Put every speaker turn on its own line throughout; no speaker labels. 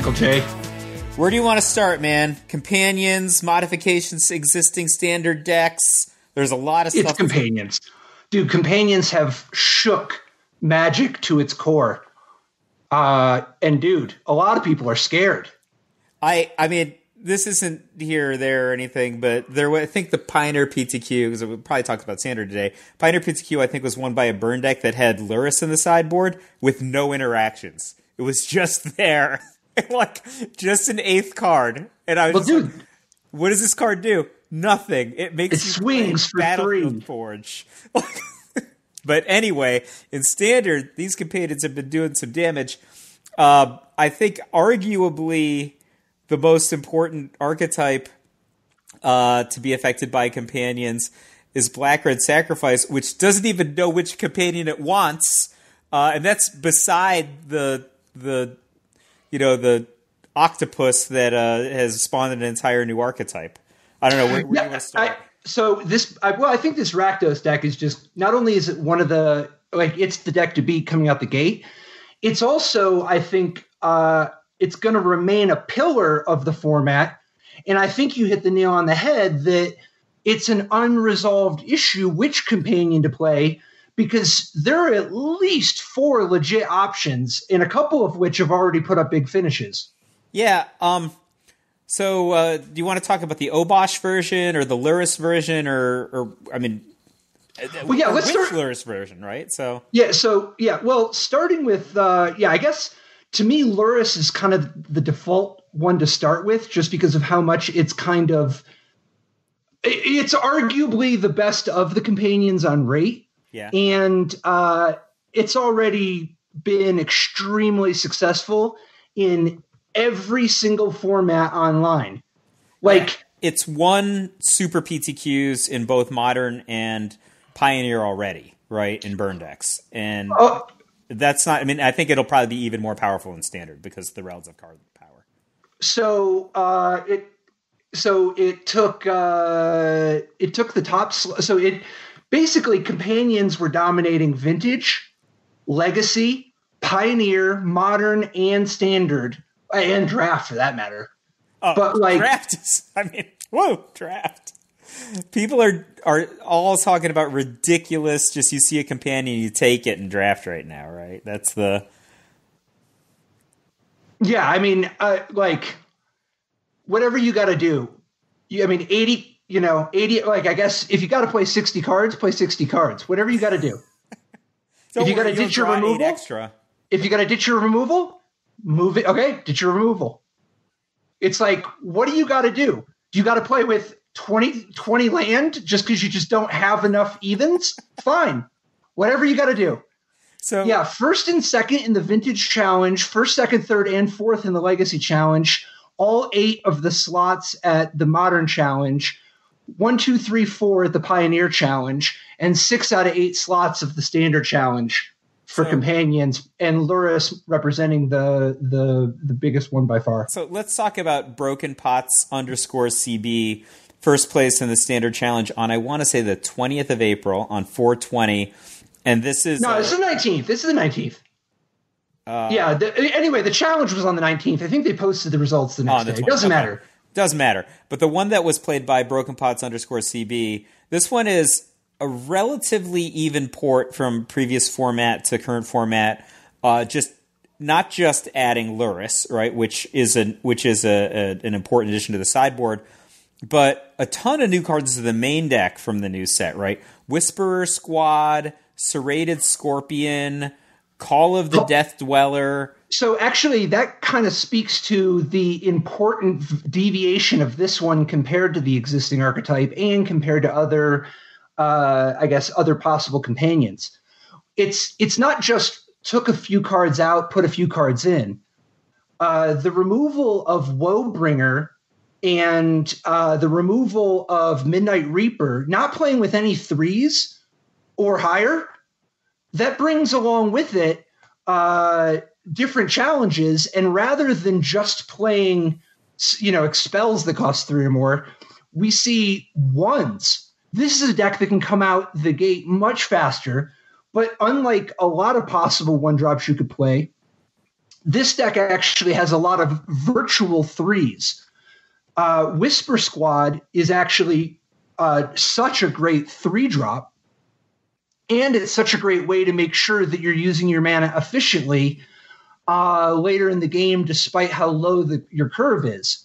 Michael J.
Where do you want to start, man? Companions, modifications, existing standard decks. There's a lot of stuff.
It's companions. Dude, companions have shook magic to its core. Uh, and dude, a lot of people are scared.
I I mean, this isn't here or there or anything, but there. I think the Pioneer PTQ because we probably talked about standard today. Pioneer PTQ, I think, was won by a burn deck that had Lurrus in the sideboard with no interactions. It was just there, like just an eighth card, and I was
Well, dude,
like, "What does this card do? Nothing. It makes
It
you
swings for
Battlefield
three.
Forge." But anyway, in standard, these companions have been doing some damage. Uh, I think arguably the most important archetype uh, to be affected by companions is Black Red Sacrifice, which doesn't even know which companion it wants, uh, and that's beside the the you know the octopus that uh, has spawned an entire new archetype. I don't know where, where do you want to start.
I, so this, I, well, I think this Rakdos deck is just not only is it one of the like it's the deck to beat coming out the gate. It's also, I think, uh, it's going to remain a pillar of the format, and I think you hit the nail on the head that it's an unresolved issue which companion to play because there are at least four legit options, and a couple of which have already put up big finishes.
Yeah. Um. So, uh, do you want to talk about the Obosh version or the Lurrus version, or, or I mean,
Well, yeah, let's start-
Lurrus version, right? So,
Yeah, so yeah, well, starting with uh yeah, I guess to me Lurrus is kind of the default one to start with just because of how much it's kind of it's arguably the best of the companions on rate
yeah,
and uh it's already been extremely successful in every single format online. Like
it's won Super PTQs in both Modern and Pioneer already, right? In burn decks, and
oh,
that's not. I mean, I think it'll probably be even more powerful in Standard because the Realms of card power.
so uh, it so it took uh, it took the top sl- so it basically companions were dominating vintage legacy pioneer modern and standard and draft for that matter
Oh,
But, like-
draft is. I mean, whoa, draft. People are are all talking about ridiculous. Just you see a companion, you take it and draft right now, right? That's the
yeah i mean uh, like whatever you got to do you, i mean 80 you know 80 like i guess if you got to play 60 cards play 60 cards whatever you got to do
Don't
you gotta ditch your removal?
extra.
if you got to ditch your removal, move it. Okay, ditch your removal. It's like, what do you got to do? Do you got to play with 20, 20 land just because you just don't have enough evens? Fine. Whatever you got to do.
So
Yeah, first and second in the Vintage Challenge, first, second, third, and fourth in the Legacy Challenge, all eight of the slots at the Modern Challenge, one, two, three, four at the Pioneer Challenge, and six out of eight slots of the Standard Challenge for
So-
companions, and Lurrus representing the the the biggest one by far.
So let's talk about Broken Pots underscore CB, first place in the standard challenge on I want to say the twentieth of April on four twenty, and this is
No, this is the nineteenth. This is the nineteenth.
uh,
yeah. The, anyway, the challenge was on the nineteenth. I think they posted the results the next
the
day. It doesn't
Okay.
matter.
Doesn't matter. But the one that was played by Broken Pots underscore CB, this one is a relatively even port from previous format to current format. Uh, just not just adding Lurrus, right, which is an which is a, a an important addition to the sideboard, but a ton of new cards to the main deck from the new set, right? Whisperer Squad, Serrated Scorpion, Call of the Death Dweller.
So actually, that kind of speaks to the important deviation of this one compared to the existing archetype and compared to other, uh, I guess, other possible companions. It's it's not just took a few cards out, put a few cards in. Uh, the removal of Woebringer and uh, the removal of Midnight Reaper, not playing with any threes or higher, that brings along with it uh, different challenges. And rather than just playing, you know, expels that cost three or more, we see ones. This is a deck that can come out the gate much faster. But unlike a lot of possible one drops you could play, this deck actually has a lot of virtual threes. Uh, Whisper Squad is actually uh, such a great three drop, and it's such a great way to make sure that you're using your mana efficiently uh, later in the game, despite how low the, your curve is.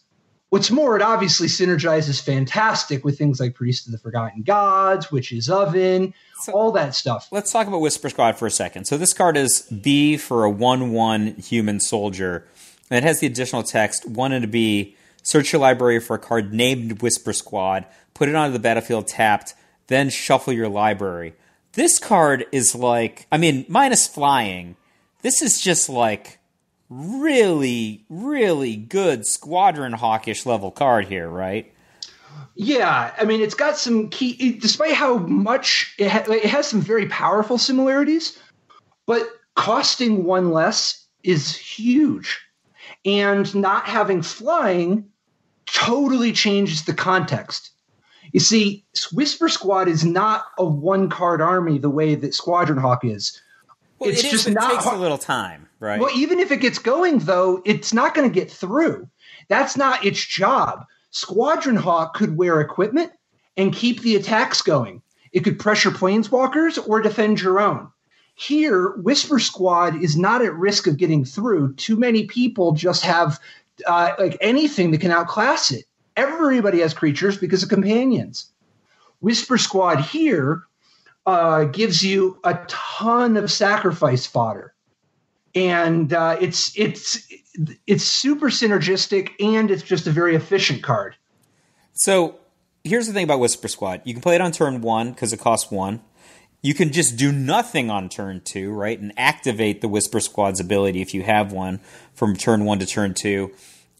What's more, it obviously synergizes fantastic with things like Priest of the Forgotten Gods, Witch's Oven, so, all that stuff.
Let's talk about Whisper Squad for a second. So this card is B for a 1 1 human soldier. And it has the additional text 1 and a B. Search your library for a card named Whisper Squad, put it onto the battlefield tapped, then shuffle your library. This card is like, I mean, minus flying. This is just like really, really good Squadron Hawkish level card here, right?
Yeah, I mean, it's got some key, despite how much it, ha- it has some very powerful similarities, but costing one less is huge. And not having flying totally changes the context. You see, Whisper Squad is not a one card army the way that Squadron Hawk is.
Well, it's it just not. It takes a little time, right?
Well, even if it gets going, though, it's not going to get through. That's not its job. Squadron Hawk could wear equipment and keep the attacks going. It could pressure planeswalkers or defend your own. Here, Whisper Squad is not at risk of getting through. Too many people just have uh, like anything that can outclass it. Everybody has creatures because of companions. Whisper Squad here uh, gives you a ton of sacrifice fodder, and uh, it's it's it's super synergistic and it's just a very efficient card.
So here's the thing about Whisper Squad: you can play it on turn one because it costs one. You can just do nothing on turn two, right, and activate the Whisper Squad's ability if you have one from turn one to turn two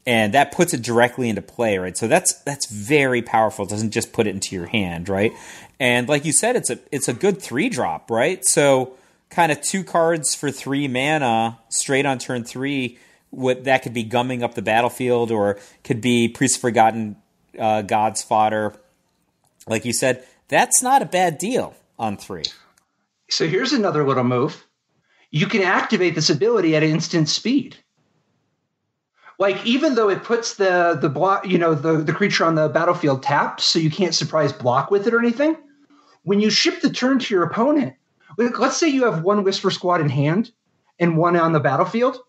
and that puts it directly into play, right? So that's that's very powerful. It doesn't just put it into your hand, right? And like you said, it's a it's a good three drop, right? So kind of two cards for three mana straight on turn three. What that could be gumming up the battlefield, or could be priest forgotten uh, gods fodder. Like you said, that's not a bad deal on three.
So here's another little move. You can activate this ability at instant speed like even though it puts the the block you know the the creature on the battlefield tapped so you can't surprise block with it or anything when you ship the turn to your opponent let's say you have one whisper squad in hand and one on the battlefield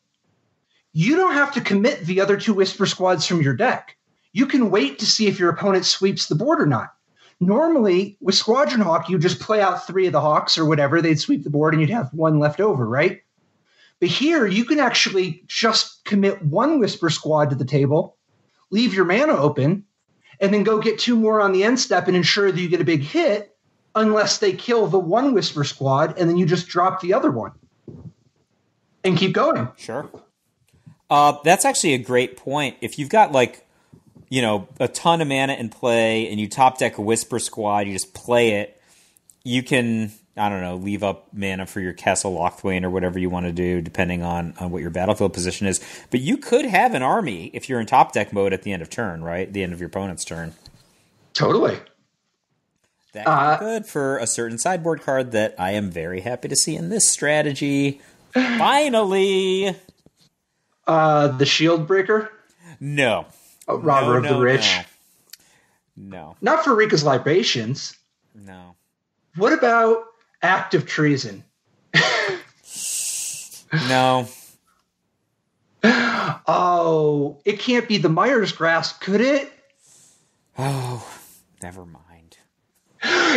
you don't have to commit the other two whisper squads from your deck. You can wait to see if your opponent sweeps the board or not. Normally with squadron hawk you just play out three of the hawks or whatever they'd sweep the board and you'd have one left over right? But here, you can actually just commit one Whisper Squad to the table, leave your mana open, and then go get two more on the end step and ensure that you get a big hit, unless they kill the one Whisper Squad, and then you just drop the other one and keep going.
Sure. Uh, that's actually a great point. If you've got like, you know, a ton of mana in play and you top deck a Whisper Squad, you just play it. You can I don't know, leave up mana for your Castle Locthwain or whatever you want to do, depending on, on what your battlefield position is. But you could have an army if you're in top deck mode at the end of turn, right? The end of your opponent's turn.
Totally.
That's uh, good for a certain sideboard card that I am very happy to see in this strategy. Finally.
Uh, the Shield Breaker?
No.
Oh, Robber no, of no, the Rich?
No. no.
Not for Rika's Libations.
No.
What about act of treason.
no.
Oh, it can't be the Mire's Grasp, could it?
Oh, never mind.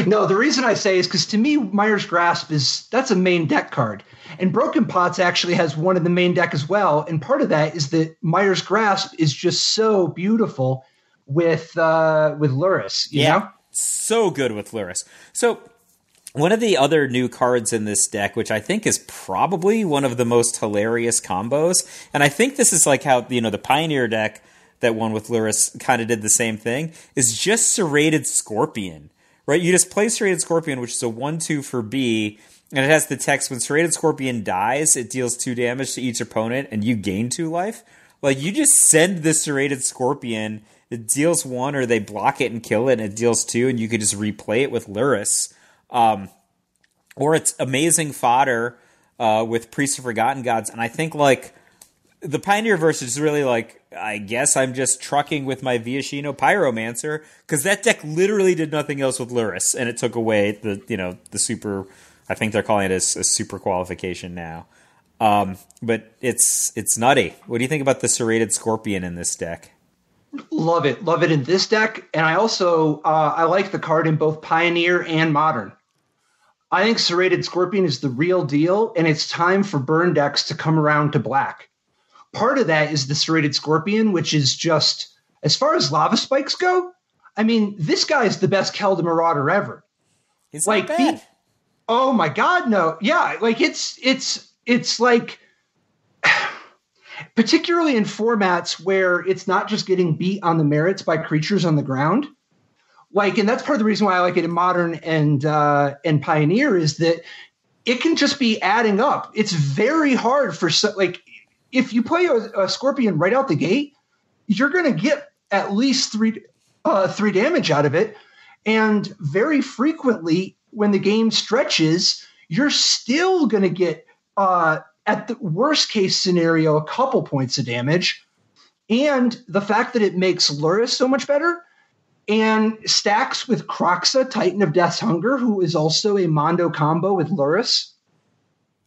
No, the reason I say is because to me, Mire's Grasp is that's a main deck card, and Broken Pots actually has one in the main deck as well. And part of that is that Mire's Grasp is just so beautiful with uh, with Lurrus. yeah, know?
so good with Lurrus. So one of the other new cards in this deck, which I think is probably one of the most hilarious combos, and I think this is like how you know the Pioneer deck that won with Lurrus kind of did the same thing, is just Serrated Scorpion. Right? You just play Serrated Scorpion, which is a one-two for B, and it has the text: when Serrated Scorpion dies, it deals two damage to each opponent, and you gain two life. Like you just send the Serrated Scorpion, it deals one, or they block it and kill it, and it deals two, and you could just replay it with Lurrus um, or it's amazing fodder uh, with Priests of Forgotten Gods. And I think like the Pioneer verse is really like, I guess I'm just trucking with my Viashino Pyromancer because that deck literally did nothing else with Lurrus, and it took away the you know the super. I think they're calling it a, a super qualification now. Um, but it's it's nutty. What do you think about the serrated scorpion in this deck?
Love it, love it in this deck, and I also uh, I like the card in both Pioneer and Modern. I think serrated scorpion is the real deal, and it's time for burn decks to come around to black. Part of that is the serrated scorpion, which is just as far as lava spikes go. I mean, this guy is the best Keldon Marauder ever.
It's like. The,
oh my god, no, yeah, like it's it's it's like particularly in formats where it's not just getting beat on the merits by creatures on the ground like and that's part of the reason why i like it in modern and uh and pioneer is that it can just be adding up it's very hard for so, like if you play a, a scorpion right out the gate you're going to get at least three uh three damage out of it and very frequently when the game stretches you're still going to get uh, at the worst case scenario, a couple points of damage. And the fact that it makes Lurrus so much better and stacks with Kroxa, Titan of Death's Hunger, who is also a Mondo combo with Lurrus.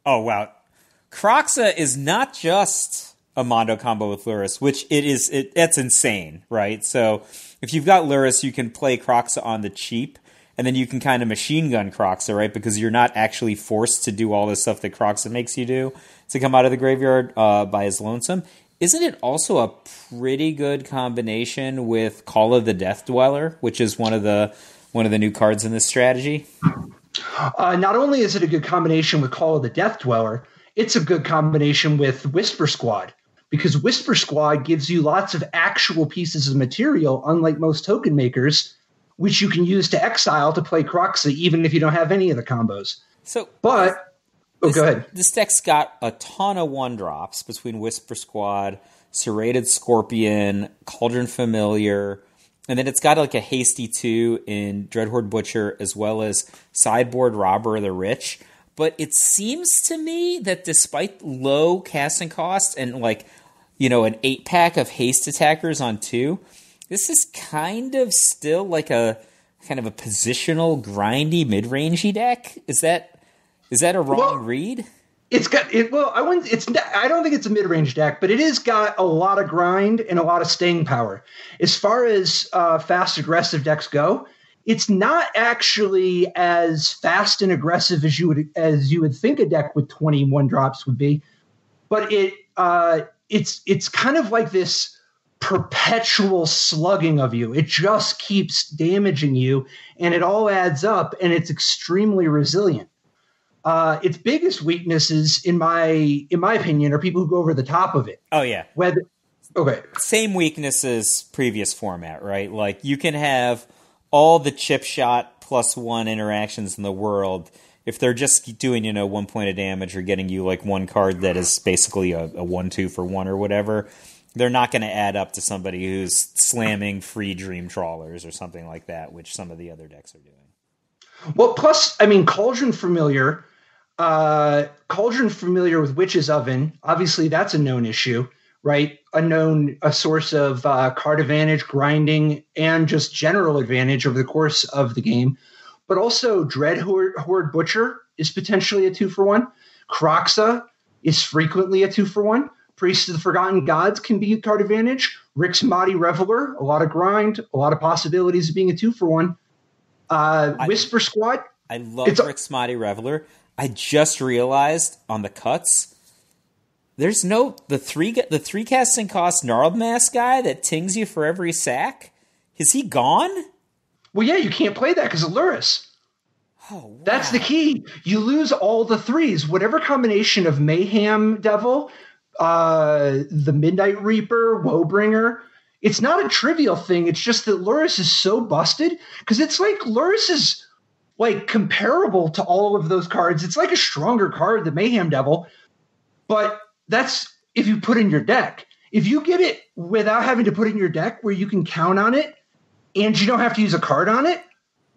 Oh, wow. Kroxa is not just a Mondo combo with Lurrus, which it is, it, that's insane, right? So if you've got Lurrus, you can play Kroxa on the cheap and then you can kind of machine gun Kroxa, right? Because you're not actually forced to do all this stuff that Kroxa makes you do to come out of the graveyard uh, by his lonesome. Isn't it also a pretty good combination with Call of the Death Dweller, which is one of the one of the new cards in this strategy?
Uh, not only is it a good combination with Call of the Death Dweller, it's a good combination with Whisper Squad because Whisper Squad gives you lots of actual pieces of material, unlike most token makers which you can use to exile to play Kroxa, even if you don't have any of the combos.
So,
but oh,
this,
go ahead.
This deck's got a ton of one drops between Whisper Squad, Serrated Scorpion, Cauldron Familiar, and then it's got like a hasty two in Dreadhorde Butcher as well as Sideboard Robber of the Rich. But it seems to me that despite low casting cost and like you know an eight pack of haste attackers on two, this is kind of still like a kind of a positional, grindy, mid-rangey deck. Is that is that a wrong well, read?
It's got it. Well, I wouldn't. It's. I don't think it's a mid-range deck, but it is got a lot of grind and a lot of staying power. As far as uh, fast aggressive decks go, it's not actually as fast and aggressive as you would as you would think a deck with 21 drops would be. But it uh, it's it's kind of like this perpetual slugging of you. It just keeps damaging you, and it all adds up, and it's extremely resilient. Uh, its biggest weaknesses, in my in my opinion, are people who go over the top of it.
Oh yeah.
Whether okay,
same weaknesses previous format, right? Like you can have all the chip shot plus one interactions in the world. If they're just doing, you know, one point of damage or getting you like one card that is basically a, a one two for one or whatever, they're not going to add up to somebody who's slamming free dream trawlers or something like that, which some of the other decks are doing.
Well, plus, I mean, Cauldron Familiar, uh, Cauldron Familiar with Witch's Oven, obviously that's a known issue, right? Unknown a source of uh, card advantage, grinding, and just general advantage over the course of the game. But also, Dread Horde, Horde Butcher is potentially a two for one. Kroxa is frequently a two for one. Priest of the Forgotten Gods can be a card advantage. Rix Maadi Reveler, a lot of grind, a lot of possibilities of being a two for one. Uh, I, Whisper Squad.
I love Rix Maadi Reveler. I just realized on the cuts, there's no the three the three casting cost gnarled mask guy that tings you for every sack. Is he gone?
Well, yeah, you can't play that because of Lurrus. Oh, wow. That's the key. You lose all the threes. Whatever combination of Mayhem Devil uh, the Midnight Reaper, Woebringer. It's not a trivial thing. It's just that Lurrus is so busted because it's like Lurrus is like comparable to all of those cards. It's like a stronger card than Mayhem Devil, but that's if you put in your deck. If you get it without having to put in your deck where you can count on it and you don't have to use a card on it,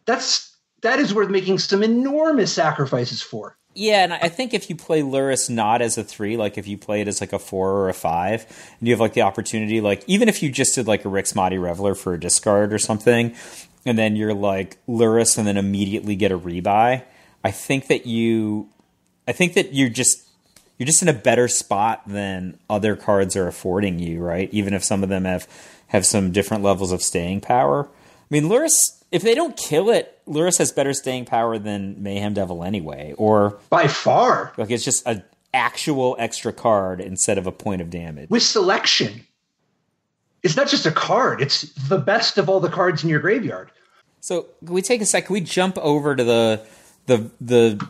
that's that is worth making some enormous sacrifices for.
Yeah, and I think if you play Lurrus not as a three, like if you play it as like a four or a five, and you have like the opportunity, like even if you just did like a Rix Maadi Reveler for a discard or something, and then you're like Lurrus and then immediately get a rebuy, I think that you, I think that you're just you're just in a better spot than other cards are affording you, right? Even if some of them have have some different levels of staying power. I mean, Lurrus, if they don't kill it, Lurrus has better staying power than Mayhem Devil anyway, or
by far.
Like it's just an actual extra card instead of a point of damage
with selection. It's not just a card; it's the best of all the cards in your graveyard.
So, can we take a sec? Can we jump over to the the the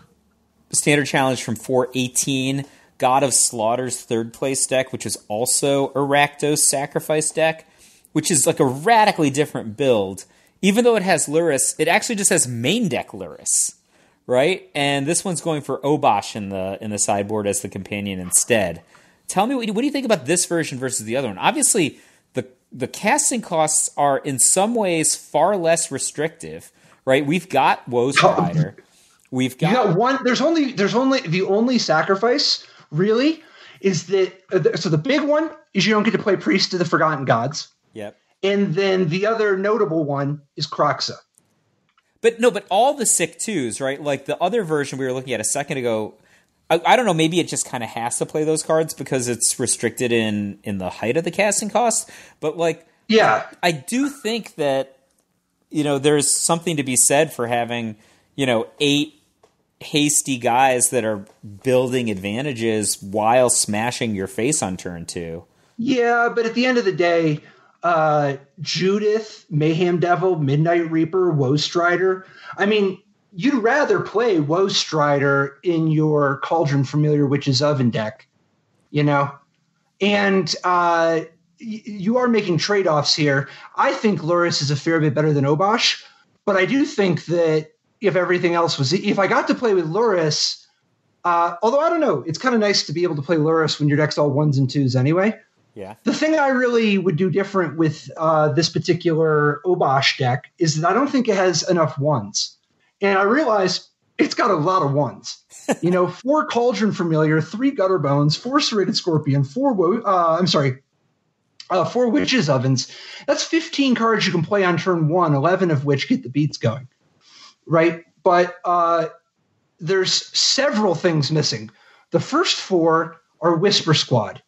standard challenge from 418? God of Slaughter's third place deck, which is also a sacrifice deck, which is like a radically different build. Even though it has Lurrus, it actually just has main deck Lurrus, right? And this one's going for Obosh in the in the sideboard as the companion instead. Tell me what, what do you think about this version versus the other one? Obviously, the the casting costs are in some ways far less restrictive, right? We've got Woe Strider. We've got,
you got one. There's only there's only the only sacrifice really is that uh, so the big one is you don't get to play priest to the forgotten gods.
Yep.
And then the other notable one is Kroxa.
but no but all the sick twos right? Like the other version we were looking at a second ago I, I don't know maybe it just kind of has to play those cards because it's restricted in in the height of the casting cost. But like
yeah.
I, I do think that you know there's something to be said for having you know eight hasty guys that are building advantages while smashing your face on turn two.
Yeah, but at the end of the day, uh, Judith, Mayhem Devil, Midnight Reaper, Woe Strider. I mean, you'd rather play Woe Strider in your Cauldron Familiar Witch's Oven deck, you know? And uh, y- you are making trade offs here. I think Lurrus is a fair bit better than Obosh, but I do think that if everything else was if I got to play with Lurrus, uh, although I don't know, it's kind of nice to be able to play Lurrus when your deck's all ones and twos anyway.
Yeah.
The thing I really would do different with uh, this particular Obosh deck is that I don't think it has enough ones, and I realize it's got a lot of ones. you know, four Cauldron Familiar, three Gutter Bones, four Serrated Scorpion, four uh, I'm sorry, uh, four Witches Ovens. That's 15 cards you can play on turn one, 11 of which get the beats going right? But uh, there's several things missing. The first four are Whisper Squad.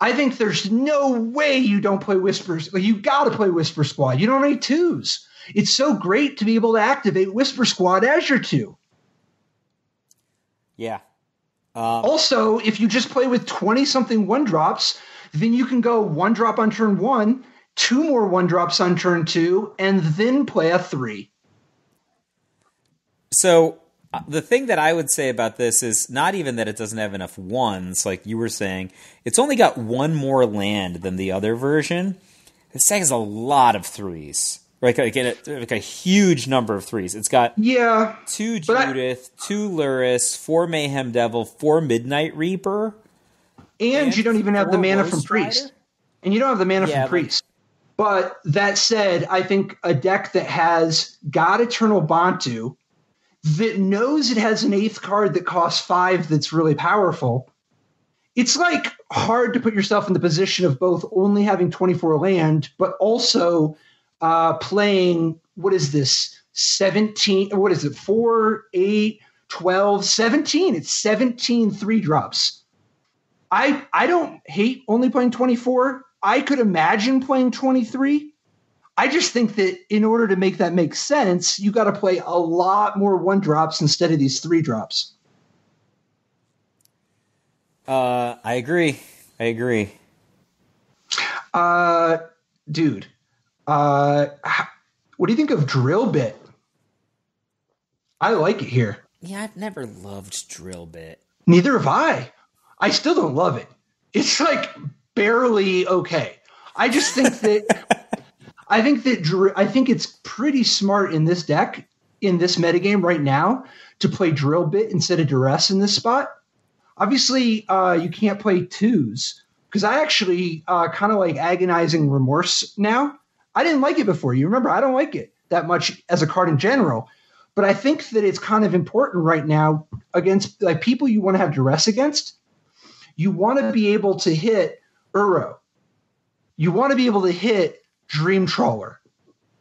I think there's no way you don't play Whispers. You got to play Whisper Squad. You don't need twos. It's so great to be able to activate Whisper Squad as your two.
Yeah.
Um, also, if you just play with 20 something one drops, then you can go one drop on turn one, two more one drops on turn two, and then play a three.
So uh, the thing that I would say about this is not even that it doesn't have enough ones, like you were saying. It's only got one more land than the other version. This deck has a lot of threes. Like, like, a, like a huge number of threes. It's got
yeah
two Judith, I, two Lurrus, four Mayhem Devil, four Midnight Reaper,
and, and you don't even have the mana from Priest, and you don't have the mana yeah, from Priest. But that said, I think a deck that has God Eternal Bontu that knows it has an eighth card that costs five that's really powerful, it's like hard to put yourself in the position of both only having 24 land, but also uh, playing what is this 17 what is it 4 8 12 17 it's 17 three drops. I i don't hate only playing 24 i could imagine playing 23 I just think that in order to make that make sense, you got to play a lot more one drops instead of these three drops.
Uh, I agree. I agree.
Uh, dude, uh, what do you think of Drill Bit? I like it here.
Yeah, I've never loved Drill Bit.
Neither have I. I still don't love it. It's like barely okay. I just think that I think that I think it's pretty smart in this deck in this metagame right now to play drill bit instead of duress in this spot. Obviously, uh, you can't play twos because I actually uh, kind of like agonizing remorse now. I didn't like it before. You remember, I don't like it that much as a card in general. But I think that it's kind of important right now against like people you want to have duress against. You want to be able to hit Uro. You want to be able to hit Dream Trawler.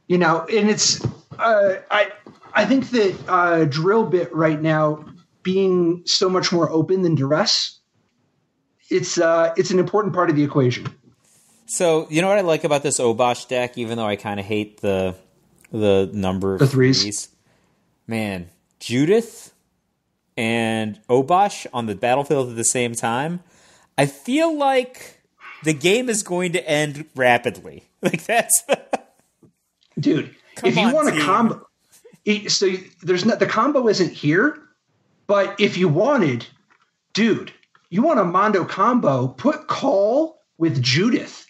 You know, and it's uh, I I think that uh, drill bit right now being so much more open than duress, it's uh, it's an important part of the equation.
So you know what I like about this Obosh deck, even though I kind of hate the the number of
The threes.
threes. Man, Judith and Obosh on the battlefield at the same time. I feel like the game is going to end rapidly. Like that's
dude.
Come
if you
on,
want
team.
a combo, so there's not the combo isn't here, but if you wanted, dude, you want a Mondo combo, put Call with Judith.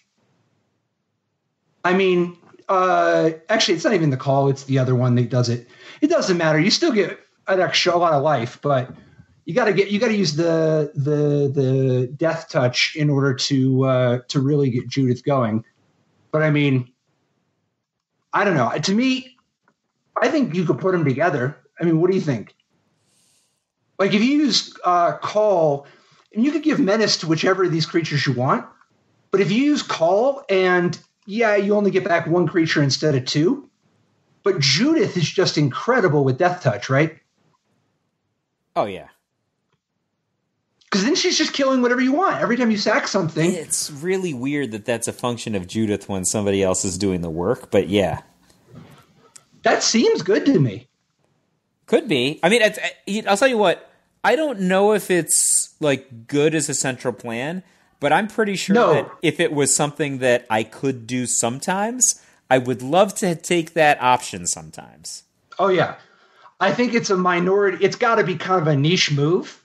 I mean, uh, actually, it's not even the Call; it's the other one that does it. It doesn't matter. You still get an extra a lot of life, but you got to get you got to use the the the death touch in order to uh, to really get Judith going. But I mean, I don't know. To me, I think you could put them together. I mean, what do you think? Like if you use uh, call, and you could give menace to whichever of these creatures you want, but if you use call and yeah, you only get back one creature instead of two. But Judith is just incredible with Death Touch, right?
oh yeah.
Because then she's just killing whatever you want every time you sack something.
It's really weird that that's a function of Judith when somebody else is doing the work, but yeah.
That seems good to me.
Could be. I mean, it's, I'll tell you what. I don't know if it's like good as a central plan, but I'm pretty sure
No.
that if it was something that I could do sometimes, I would love to take that option sometimes.
Oh yeah, I think it's a minority. It's got to be kind of a niche move,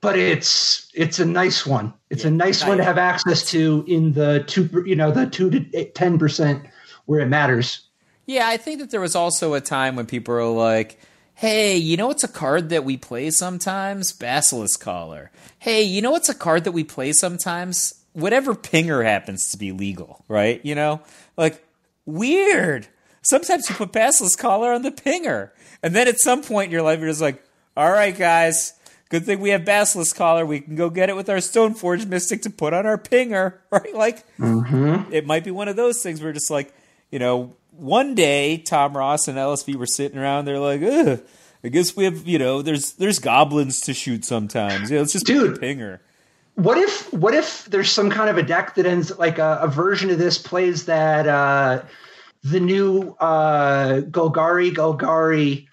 but it's it's a nice one. It's a nice one to have access to in the two, you know, the two to ten percent where it matters.
Yeah, I think that there was also a time when people were like, "Hey, you know it's a card that we play sometimes? Basilisk Collar. Hey, you know it's a card that we play sometimes? Whatever pinger happens to be legal, right? You know, like weird. Sometimes you put Basilisk Collar on the pinger, and then at some point in your life, you're just like, "All right, guys." Good thing we have Basilisk Collar. We can go get it with our Stoneforge Mystic to put on our pinger, right? Like, it might be one of those things where just like, you know, one day Tom Ross and LSV were sitting around. They're like, Ugh, I guess we have, you know, there's there's goblins to shoot sometimes. Yeah, let's just
Dude.
put a pinger.
What if what if there's some kind of a deck that ends like a, a version of this plays that uh, the new uh, Golgari Golgari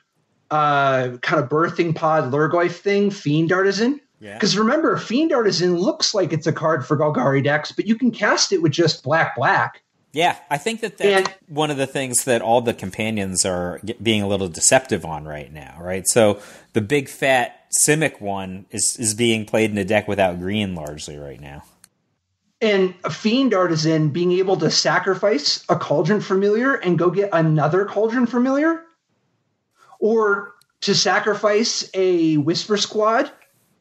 uh, kind of birthing pod Lurgoyf thing, Fiend Artisan?
Yeah.
Because remember, Fiend Artisan looks like it's a card for Golgari decks, but you can cast it with just black black.
Yeah, I think that that's
And-
one of the things that all the companions are get, being a little deceptive on right now, right? So the big fat Simic one is is being played in a deck without green largely right now.
And a Fiend Artisan being able to sacrifice a Cauldron Familiar and go get another Cauldron Familiar, or to sacrifice a Whisper Squad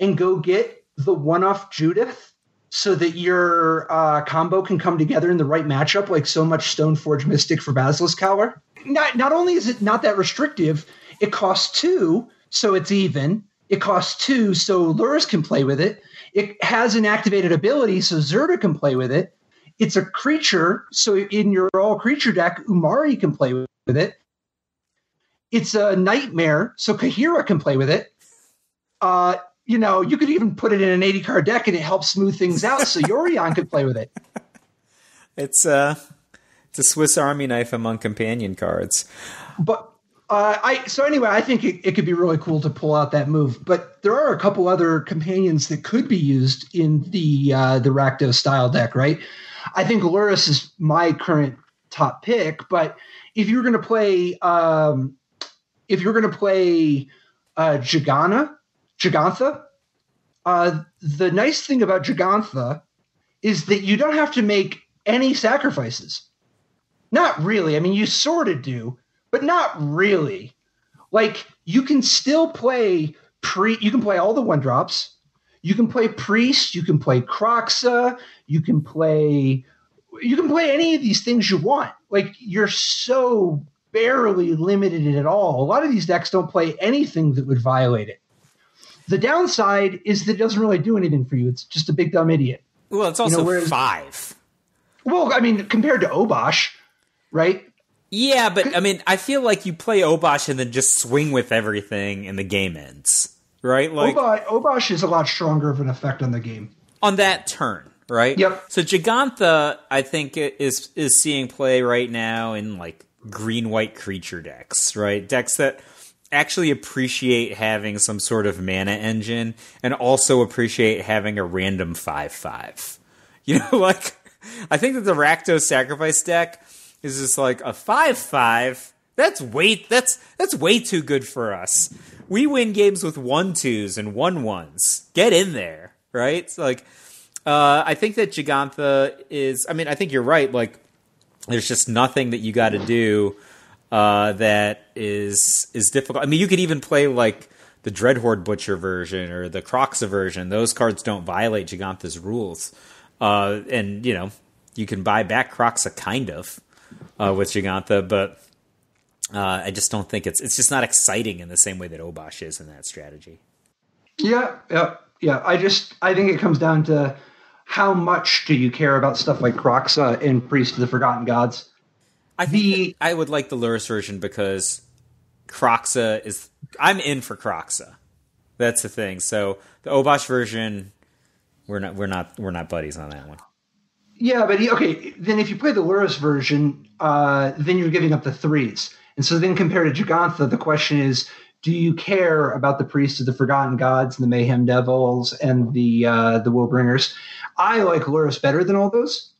and go get the one off Judith so that your uh, combo can come together in the right matchup, like so much Stoneforge Mystic for Basilisk Collar. Not, not only is it not that restrictive, it costs two, so it's even. It costs two, so Lurrus can play with it. It has an activated ability, so Zirda can play with it. It's a creature, so in your all creature deck, Umori can play with it. It's a nightmare, so Kaheera can play with it. Uh, you know, you could even put it in an 80 card deck and it helps smooth things out, so Yorion could play with it.
It's uh it's a Swiss Army knife among companion cards.
But uh, I so anyway, I think it, it could be really cool to pull out that move. But there are a couple other companions that could be used in the uh, the Rakdos style deck, right? I think Lurrus is my current top pick, but if you're going to play, um, if you're going to play uh, Jagana, Jegantha, uh, the nice thing about Jegantha is that you don't have to make any sacrifices. Not really. I mean, you sort of do, but not really. Like you can still play pre. You can play all the one drops. You can play priest. You can play Kroxa. You can play. You can play any of these things you want. Like you're so barely limited it at all. A lot of these decks don't play anything that would violate it. The downside is that it doesn't really do anything for you. It's just a big dumb idiot.
Well, it's also you know, whereas, five.
Well, I mean, compared to Obosh, right?
Yeah, but I mean, I feel like you play Obosh and then just swing with everything and the game ends, right?
Like Obosh, Obosh is a lot stronger of an effect on the game
on that turn, right?
Yep.
So Jegantha, I think, is is seeing play right now in like green white creature decks, right? Decks that actually appreciate having some sort of mana engine and also appreciate having a random 5 5. You know, like, I think that the Rakdos Sacrifice deck is just like a 5 5. That's way that's that's way too good for us. We win games with one twos and one ones. Get in there, right? It's like uh, I think that Jegantha is. I mean, I think you're right. Like, there's just nothing that you got to do uh, that is is difficult. I mean, you could even play like the Dreadhorde Butcher version or the Kroxa version. Those cards don't violate Jegantha's rules, uh, and you know you can buy back Kroxa kind of uh, with Jegantha, but uh, I just don't think it's it's just not exciting in the same way that Obosh is in that strategy.
Yeah, yeah, yeah. I just I think it comes down to how much do you care about stuff like Kroxa and Priest of the Forgotten Gods
I the I would like the Lurrus version because Kroxa is. I'm in for Kroxa. That's the thing. So the Obosh version, we're not we're not we're not buddies on that one.
Yeah, but he, okay. Then if you play the Lurrus version, uh, then you're giving up the threes. And so then compared to Jegantha, the question is, do you care about the priests of the Forgotten Gods and the Mayhem Devils and the uh, the Willbringers? I like Lurrus better than all those,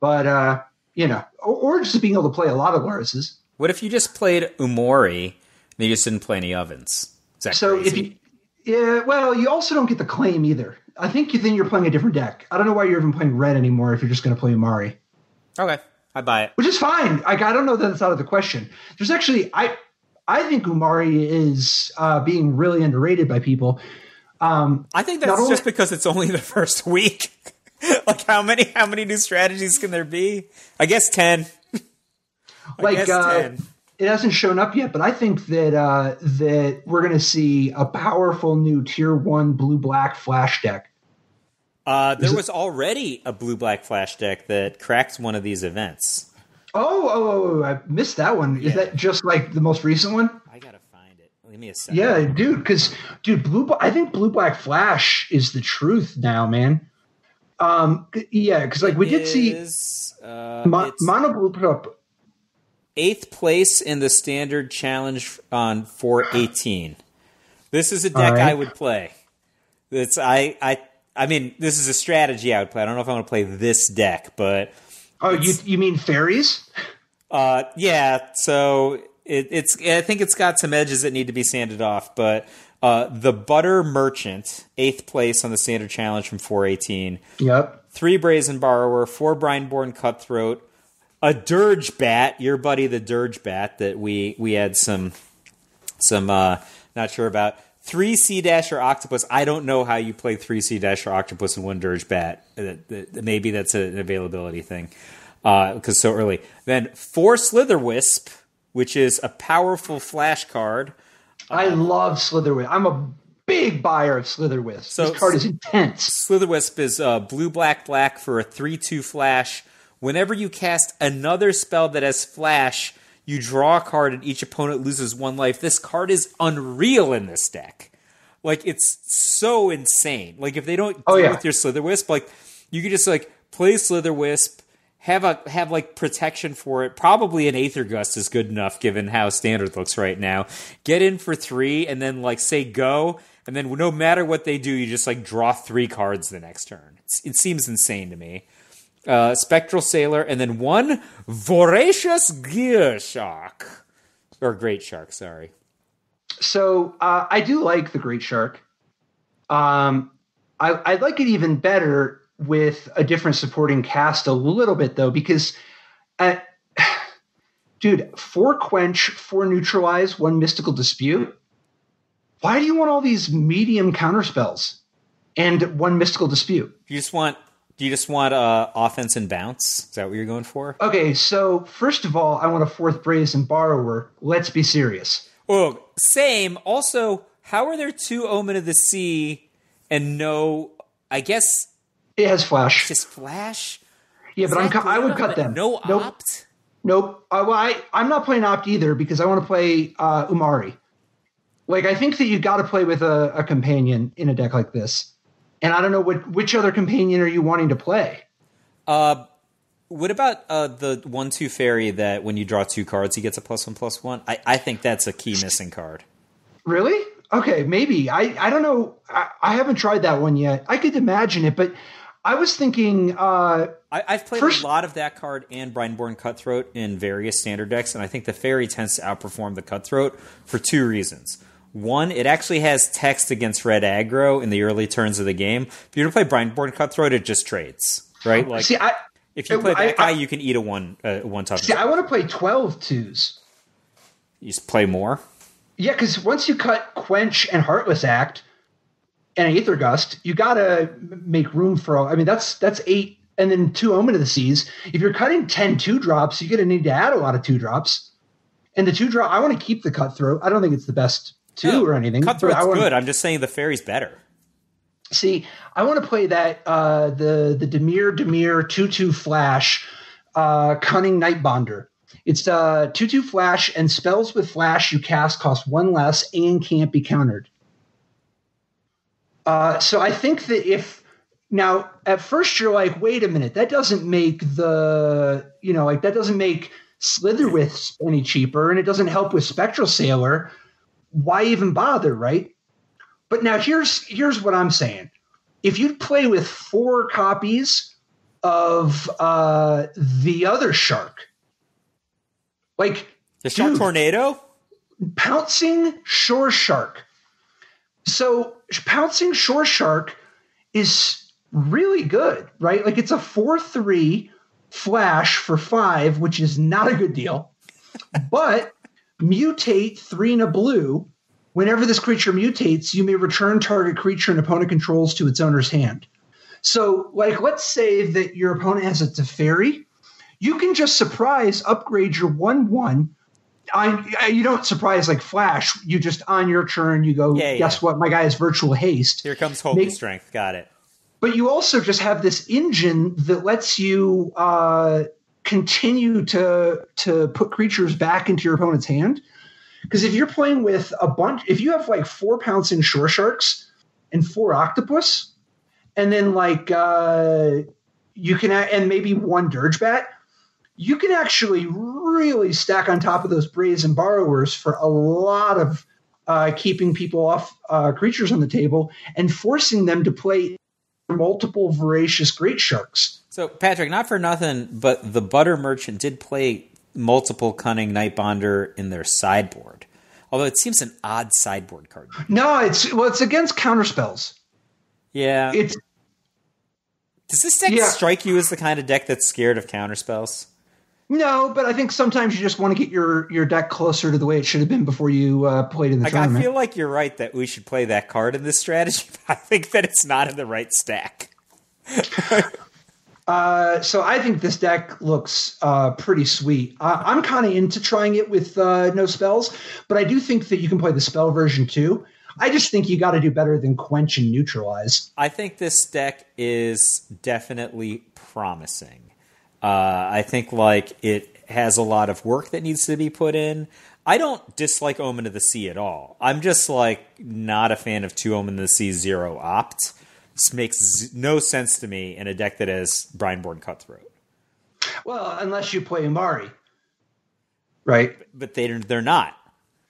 but uh, you know, or, or just being able to play a lot of Lurruses.
What if you just played Umori and you just didn't play any ovens?
so crazy? if you, yeah, well, you also don't get the claim either. I think you think you're playing a different deck. I don't know why you're even playing red anymore if you're just going to play Umori.
Okay, I buy it.
Which is fine. I, I don't know that it's out of the question. There's actually I I think Umori is uh, being really underrated by people. Um,
I think that's only, just because it's only the first week. like how many how many new strategies can there be? I guess ten.
I like guess uh, 10. it hasn't shown up yet, but I think that uh, that we're going to see a powerful new tier one blue black flash deck.
Uh, there was already a blue black flash deck that cracked one of these events.
Oh, oh, oh, oh I missed that one. Is that just like the most recent one?
I gotta find it. Give me a second.
Yeah, dude, because dude, blue. I think blue black flash is the truth now, man. Um, yeah, because like we did is, see uh, Mo- Mono Blue put up
eighth place in the standard challenge on 418. This is a deck right. I would play. It's I I I mean this is a strategy I would play. I don't know if I want to play this deck, but
oh, you you mean fairies?
Uh, yeah. So it, it's I think it's got some edges that need to be sanded off, but uh, the Butter Merchant, eighth place on the standard challenge from 418.
Yep.
Three Brazen Borrower, four Brineborn Cutthroat, a Dirge Bat, your buddy the Dirge Bat that we we had some some uh, not sure about. Three Sea Dasher Octopus. I don't know how you play three Sea Dasher Octopus and one Dirge Bat. Uh, maybe that's an availability thing because uh, so early. Then four Slitherwisp, which is a powerful flash card.
I love Slitherwisp. I'm a big buyer of Slitherwisp. So this card is intense.
Slitherwisp is uh, blue, black, black for a 3 2 flash. Whenever you cast another spell that has flash, you draw a card and each opponent loses one life. This card is unreal in this deck. Like, it's so insane. Like, if they don't oh, deal yeah. with your Slither Wisp, like, you could just, like, play Slither Wisp, have a have like protection for it. Probably an Aether Gust is good enough given how standard looks right now. Get in for three and then like say go, and then no matter what they do, you just like draw three cards the next turn. It's, it seems insane to me. Uh, Spectral Sailor, and then one Voracious Gear Shark or Great Shark. Sorry.
So uh, I do like the Great Shark. Um, I, I like it even better with a different supporting cast a little bit though, because, at, dude, four quench, four neutralize, one mystical dispute. Why do you want all these medium counterspells and one mystical dispute?
You just want Do you just want uh, offense and bounce? Is that what you're going for?
Okay, so first of all, I want a fourth brazen borrower. Let's be serious.
Oh, same. Also, how are there two Omen of the Sea and no? I guess
It has flash.
just Flash.
Yeah, but I'm, I would cut them.
No
nope.
opt.
Nope. Uh, well, I, I'm not playing Opt either because I want to play uh, Umori. Like, I think that you got to play with a, a companion in a deck like this. And I don't know what which other companion are you wanting to play?
Uh, what about uh, the one two fairy that when you draw two cards he gets a plus one plus one? I, I think that's a key missing card.
Really? Okay, maybe. I, I don't know. I, I haven't tried that one yet. I could imagine it, but I was thinking. Uh,
I, I've played
First-
a lot of that card and Brineborn Cutthroat in various standard decks, and I think the fairy tends to outperform the Cutthroat for two reasons. One, it actually has text against red aggro in the early turns of the game. If you're to play Brineborn Cutthroat, it just trades, right? Like
see, I
if you play
I-
that guy,
I-
you can eat a one uh, one toughness.
see. I want to play 12 twos.
You just play more.
Yeah, because once you cut Quench and Heartless Act and Aether Gust, you gotta make room for. I mean, that's that's eight, and then two Omen of the Seas. If you're cutting 10 two drops, you're gonna need to add a lot of two drops. And the two drop, I want to keep the Cutthroat. I don't think it's the best two
No,
or anything.
Cutthroat's
wanna,
good. I'm just saying the fairy's better.
See, I want to play that uh, the the Dimir Dimir two two flash, uh, Cunning Nightbonder. It's uh, two two flash and spells with flash you cast cost one less and can't be countered. Uh, so I think that if now at first you're like, wait a minute, that doesn't make the you know like that doesn't make Slitherwith any cheaper, and it doesn't help with Spectral Sailor. Why even bother, right? But now here's here's what I'm saying. If you play with four copies of uh, the other shark, like
The Shark
Dude.
Tornado?
pouncing shore shark. So Pouncing Shoreshark is really good, right? Like it's a four three flash for five, which is not a good deal. but mutate three and a blue. Whenever this creature mutates, you may return target creature an opponent controls to its owner's hand. So, like, let's say that your opponent has a Teferi. You can just surprise upgrade your 1 1 I, I- you don't surprise like Flash. You just on your turn, you go.
Yeah, yeah.
Guess what? My guy has virtual haste.
Here comes Hope
Make-
Strength. Got it.
But you also just have this engine that lets you uh, continue to to put creatures back into your opponent's hand. Because if you're playing with a bunch, if you have like four Pouncing Shoresharks and four octopus, and then like uh, you can and maybe one dirge bat, you can actually really stack on top of those brazen borrowers for a lot of uh, keeping people off uh, creatures on the table and forcing them to play multiple voracious great sharks.
So, Patrick, not for nothing, but the Butter Merchant did play multiple Cunning Nightbonder in their sideboard. Although it seems an odd sideboard card.
No, it's well, it's against counterspells.
Yeah.
It's
Does this deck
Yeah.
strike you as the kind of deck that's scared of counterspells?
no, but I think sometimes you just want to get your your deck closer to the way it should have been before you uh, played in the
Like, I feel like you're right that we should play that card in this strategy, but I think that it's not in the right stack.
Uh, so I think this deck looks uh, pretty sweet. Uh, I'm kind of into trying it with uh, no spells, but I do think that you can play the spell version too. I just think you got to do better than quench and neutralize.
I think this deck is definitely promising. Uh, I think like it has a lot of work that needs to be put in. I don't dislike Omen of the Sea at all. I'm just like not a fan of two Omen of the Sea zero opt. Makes z- no sense to me in a deck that has Brineborn Cutthroat.
Well, unless you play Mari, right?
But they they're not.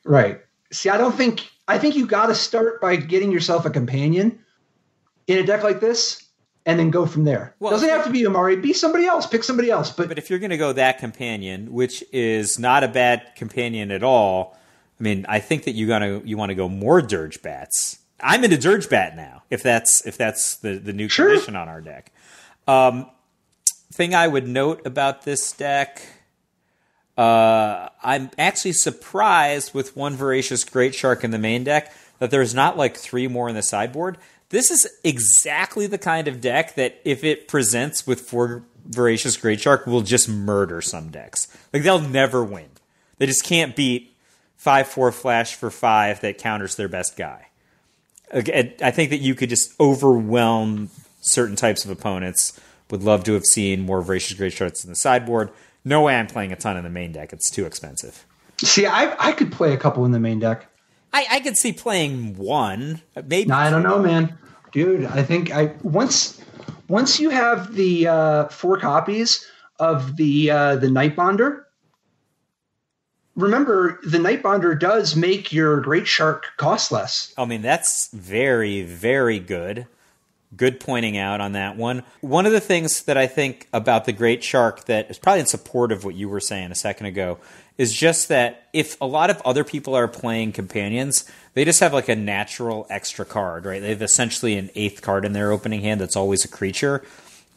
Right. See, I don't think I think you got to start by getting yourself a companion in a deck like this, and then go from there.
Well,
Doesn't have to be Umori. Be somebody else. Pick somebody else. But,
But if you're going to go that companion, which is not a bad companion at all, I mean, I think that you gonna you want to go more dirge bats. I'm into dirge bat now. If that's if that's the the new
Sure.
condition on our deck. Um, thing I would note about this deck. Uh, I'm actually surprised with one voracious great shark in the main deck that there's not like three more in the sideboard. this is exactly the kind of deck that if it presents with four Voracious Great Shark will just murder some decks. Like they'll never win. They just can't beat five four flash for five that counters their best guy. I think that you could just overwhelm certain types of opponents. Would love to have seen more Voracious Great Sharks in the sideboard. No way I'm playing a ton in the main deck. It's too expensive.
See, I I could play a couple in the main deck.
I, I could see playing one. Maybe
no, I don't know, man. Dude, I think I once once you have the uh, four copies of the uh, the Nightbonder, remember the Nightbonder does make your Great Shark cost less.
I mean, that's very very good. Good pointing out on that one. One of the things that I think about the Great Shark that is probably in support of what you were saying a second ago is just that if a lot of other people are playing companions, they just have like a natural extra card, right? They have essentially an eighth card in their opening hand that's always a creature.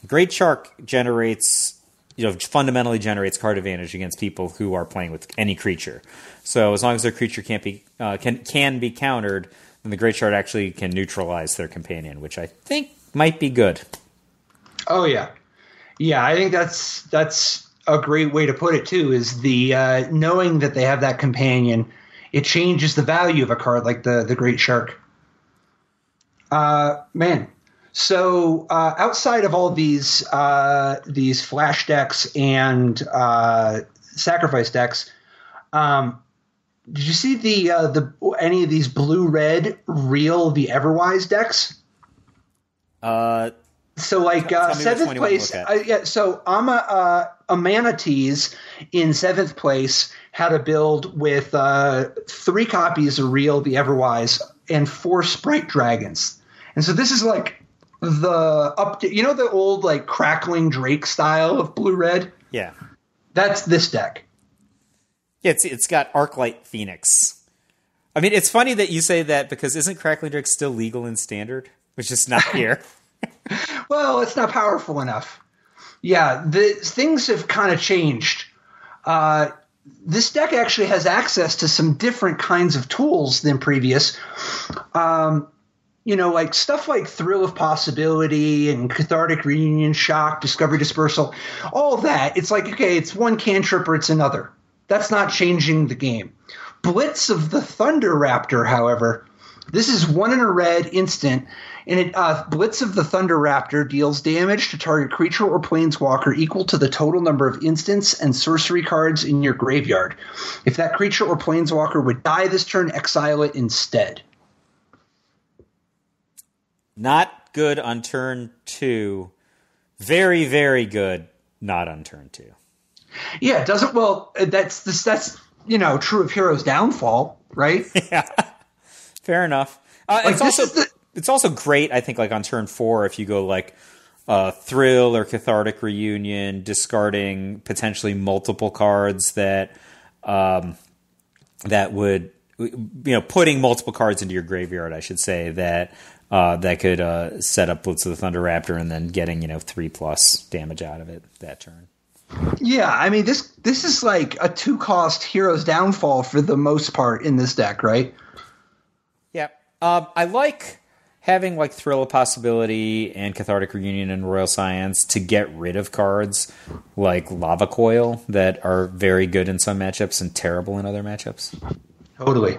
Great Shark generates, you know, fundamentally generates card advantage against people who are playing with any creature. So as long as their creature can't be uh, can can be countered, then the Great Shark actually can neutralize their companion, which I think might be good.
Oh yeah, yeah. I think that's that's a great way to put it too. Is the uh, knowing that they have that companion it changes the value of a card like the the Great Shark. Uh, man, so uh, outside of all these uh, these flash decks and uh, sacrifice decks, um, did you see the uh, the any of these blue red Rielle the Everwise decks?
Uh,
so like uh, seventh place, uh, yeah. So I'm a uh, a manatees in seventh place had a build with uh, three copies of Rielle the Everwise and four Sprite Dragons, and so this is like the update. You know the old like crackling Drake style of blue red.
Yeah,
that's this deck.
Yeah, it's it's got Arclight Phoenix. I mean, it's funny that you say that because isn't Crackling Drake still legal in standard, which is not here.
well, it's not powerful enough. Yeah, the things have kind of changed. Uh, this deck actually has access to some different kinds of tools than previous. Um, you know, like stuff like Thrill of Possibility and Cathartic Reunion, Shock, Discovery Dispersal, all that. It's like, okay, it's one cantrip or it's another. That's not changing the game. Blitz of the Thunder Raptor, however, this is one in a red instant and it, uh, Blitz of the Thunder Raptor deals damage to target creature or planeswalker equal to the total number of instants and sorcery cards in your graveyard. If that creature or planeswalker would die this turn, exile it instead.
Not good on turn two. Very, very good not on turn two.
Yeah, it doesn't. Well, that's this. That's you know true of Hero's downfall, right?
yeah, fair enough. Uh, like, it's also the, it's also great, I think, like on turn four, if you go like uh, thrill or cathartic reunion, discarding potentially multiple cards that um, that would you know putting multiple cards into your graveyard, I should say that uh, that could uh, set up Blitz of the Thunder Raptor and then getting you know three plus damage out of it that turn.
Yeah, I mean this this is like a two cost Hero's Downfall for the most part in this deck, right?
Yeah, uh, I like having like Thrill of Possibility and Cathartic Reunion and Royal Scions to get rid of cards like Lava Coil that are very good in some matchups and terrible in other matchups.
Totally.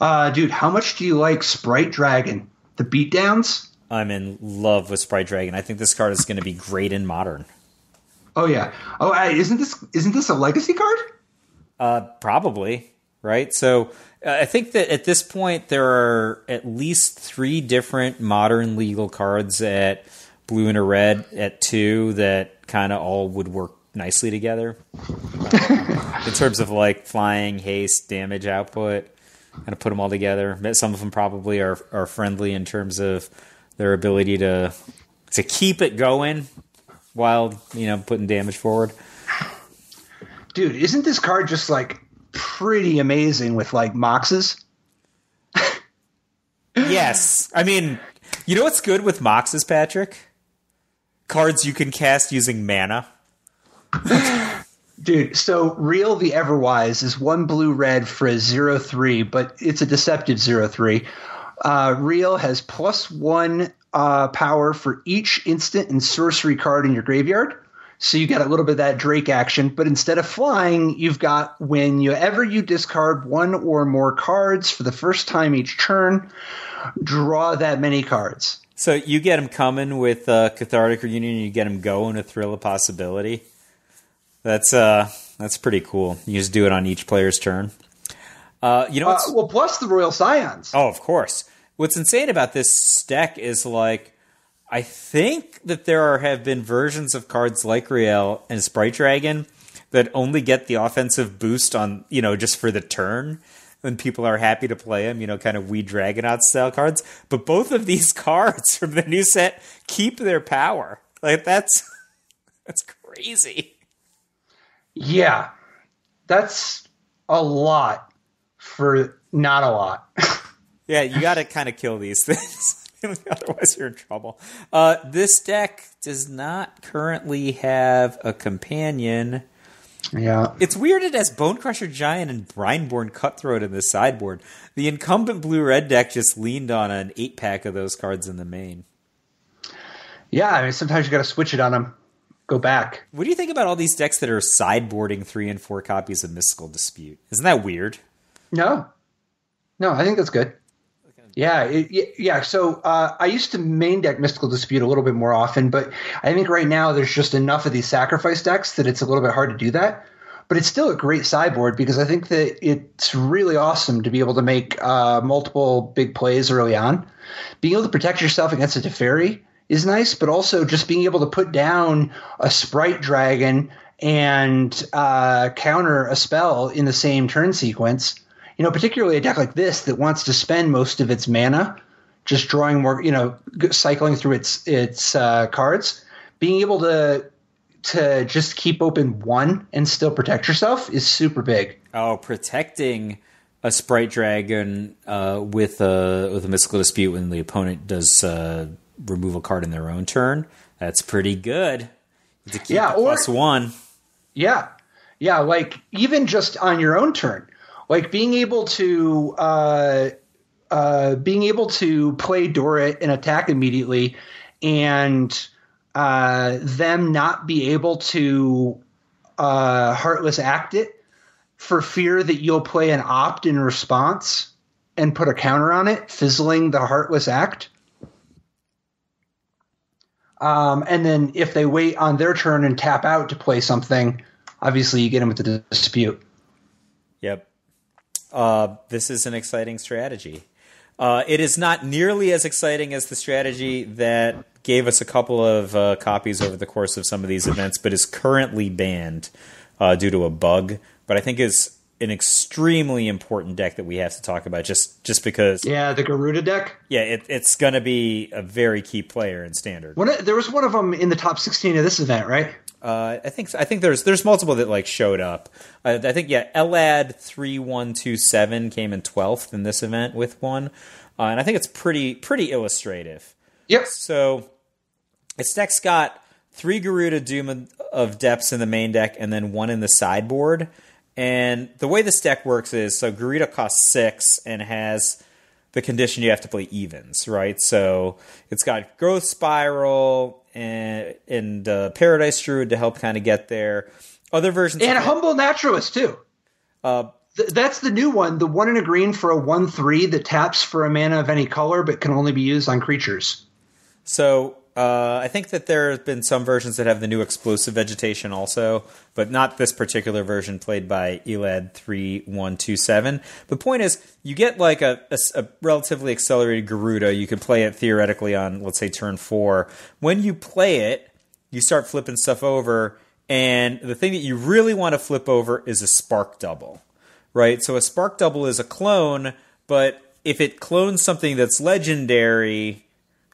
Uh, dude, how much do you like Sprite Dragon? The beatdowns?
I'm in love with Sprite Dragon. I think this card is going to be great in modern.
Oh yeah. Oh, isn't this isn't this a legacy card?
Uh, probably right. So uh, I think that at this point there are at least three different modern legal cards at blue and a red at two that kind of all would work nicely together in terms of like flying, haste, damage output. Kind of put them all together. Some of them probably are are friendly in terms of their ability to to keep it going while you know putting damage forward.
Dude, isn't this card just like pretty amazing with like moxes.
yes. I mean, you know what's good with moxes, Patrick? Cards you can cast using mana.
Dude, so Rielle the Everwise is one blue red for a zero three, but it's a deceptive zero three. Uh, Rielle has plus one uh, power for each instant and sorcery card in your graveyard. So you get a little bit of that Drake action, but instead of flying, you've got whenever you ever you discard one or more cards for the first time each turn, draw that many cards.
So you get him coming with uh, Cathartic Reunion, you get him going with Thrill of Possibility. That's uh, that's pretty cool. You just do it on each player's turn. Uh, you know,
uh, well, plus the Royal Scions.
Oh, of course. What's insane about this deck is like, I think that there are, have been versions of cards like Rielle and Sprite Dragon that only get the offensive boost on, you know, just for the turn when people are happy to play them, you know, kind of we Dragonaut style cards. But both of these cards from the new set keep their power. Like that's that's crazy.
Yeah. That's a lot for not a lot.
yeah, you got to kind of kill these things. Otherwise, you're in trouble. Uh, this deck does not currently have a companion.
Yeah.
It's weird it has Bonecrusher Giant and Brineborn Cutthroat in the sideboard. The incumbent blue red deck just leaned on an eight pack of those cards in the main.
Yeah, I mean, sometimes you got to switch it on them. Go back.
What do you think about all these decks that are sideboarding three and four copies of Mystical Dispute? Isn't that weird?
No. No, I think that's good. Yeah, it, yeah. So uh, I used to main deck Mystical Dispute a little bit more often, but I think right now there's just enough of these sacrifice decks that it's a little bit hard to do that. But it's still a great sideboard because I think that it's really awesome to be able to make uh, multiple big plays early on. Being able to protect yourself against a Teferi is nice, but also just being able to put down a Sprite Dragon and uh, counter a spell in the same turn sequence you know, particularly a deck like this that wants to spend most of its mana just drawing more, you know, cycling through its its uh, cards, being able to to just keep open one and still protect yourself is super big.
Oh, protecting a sprite dragon uh, with a with a mystical dispute when the opponent does uh, remove a card in their own turn. That's pretty good.
yeah, or,
plus one.
Yeah, yeah. Like even just on your own turn, like being able to uh, uh, being able to play Dorit and attack immediately, and uh, them not be able to uh, heartless act it for fear that you'll play an opt in response and put a counter on it, fizzling the heartless act. Um, and then if they wait on their turn and tap out to play something, obviously you get them with the dispute.
Yep. Uh, this is an exciting strategy. Uh, it is not nearly as exciting as the strategy that gave us a couple of uh, copies over the course of some of these events, but is currently banned uh, due to a bug. But I think is an extremely important deck that we have to talk about just just because
yeah the Gyruda deck
yeah it, it's going to be a very key player in standard
one, there was one of them in the top 16 of this event right
uh, I think I think there's there's multiple that like showed up. Uh, I think yeah, Elad three one two seven came in twelfth in this event with one, uh, and I think it's pretty pretty illustrative.
Yep.
So it's deck's got three Gyruda Doom of Depths in the main deck, and then one in the sideboard. And the way this deck works is so Gyruda costs six and has the condition you have to play evens, right? So it's got Growth Spiral and, and uh, Paradise Druid to help kind of get there. Other versions
and Humble Naturalist too.
Uh,
Th- that's the new one, the one in a green for a one three that taps for a mana of any color, but can only be used on creatures.
So uh, I think that there have been some versions that have the new explosive vegetation also, but not this particular version played by Elad three one two seven. The point is, you get like a, a, a, relatively accelerated Gyruda. You could play it theoretically on, let's say, turn four. When you play it, you start flipping stuff over, and the thing that you really want to flip over is a spark double, right? So a spark double is a clone, but if it clones something that's legendary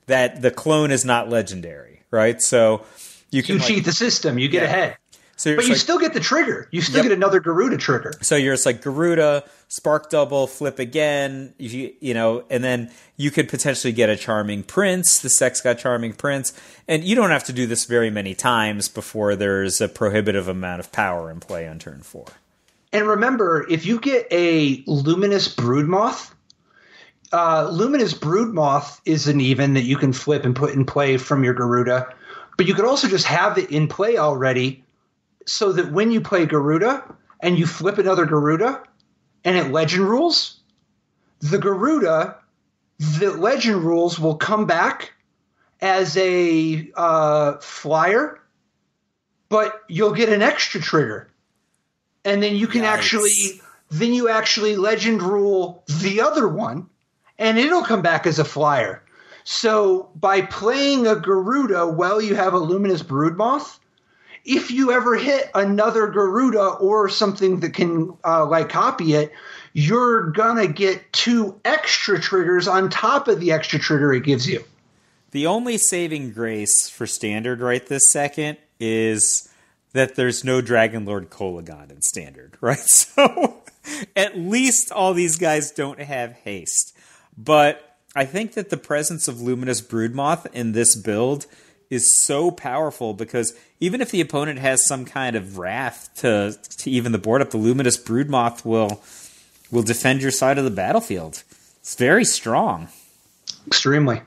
that the clone is not legendary, right? So you can
you
like,
cheat the system, you get yeah. ahead.
So
but you
like,
still get the trigger. You still yep. get another Gyruda trigger.
So you're just like Gyruda, spark double, flip again, you, you know, and then you could potentially get a charming prince. The sex got charming prince, and you don't have to do this very many times before there's a prohibitive amount of power in play on turn four.
And remember, if you get a luminous broodmoth, uh, Luminous Broodmoth is an even that you can flip and put in play from your Gyruda, but you could also just have it in play already, so that when you play Gyruda and you flip another Gyruda, and it legend rules, the Gyruda, the legend rules will come back as a uh, flyer, but you'll get an extra trigger, and then you can actually then you actually legend rule the other one, and it'll come back as a flyer. So by playing a Gyruda while you have a Luminous Broodmoth, if you ever hit another Gyruda or something that can uh, like copy it, you're gonna get two extra triggers on top of the extra trigger it gives you.
The only saving grace for standard right this second is that there's no Dragonlord Kolaghan in standard, right? So at least all these guys don't have haste. But I think that the presence of Luminous Broodmoth in this build is so powerful because even if the opponent has some kind of wrath to to even the board up, the Luminous Broodmoth will will defend your side of the battlefield. It's very strong.
Extremely.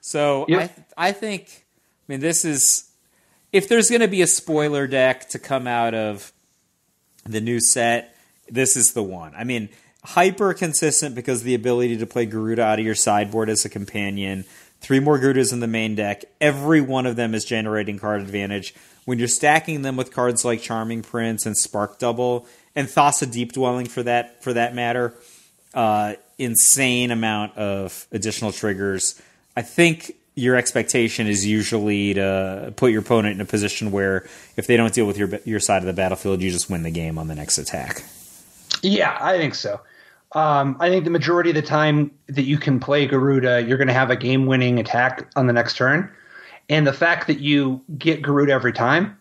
So
Yep.
I I think I mean this is if there's going to be a spoiler deck to come out of the new set, this is the one. I mean, hyper consistent because the ability to play Gyruda out of your sideboard as a companion. Three more Gyrudas in the main deck. Every one of them is generating card advantage. When you're stacking them with cards like Charming Prince and Spark Double and Thassa Deep Dwelling for that for that matter, uh, insane amount of additional triggers. I think your expectation is usually to put your opponent in a position where if they don't deal with your your side of the battlefield, you just win the game on the next attack.
Yeah, I think so. Um, I think the majority of the time that you can play Gyruda, you're going to have a game winning attack on the next turn. And the fact that you get Gyruda every time